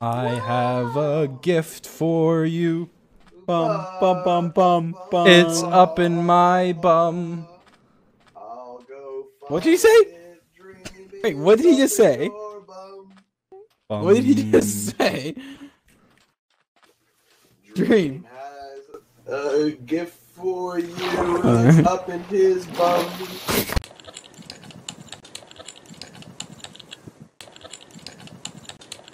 I have a gift for you. Bum bum bum bum bum. It's up in my bum. What did he say? Wait, what did he just say? bum. What did he just say? Dream. has a gift for you. It's up in his bum.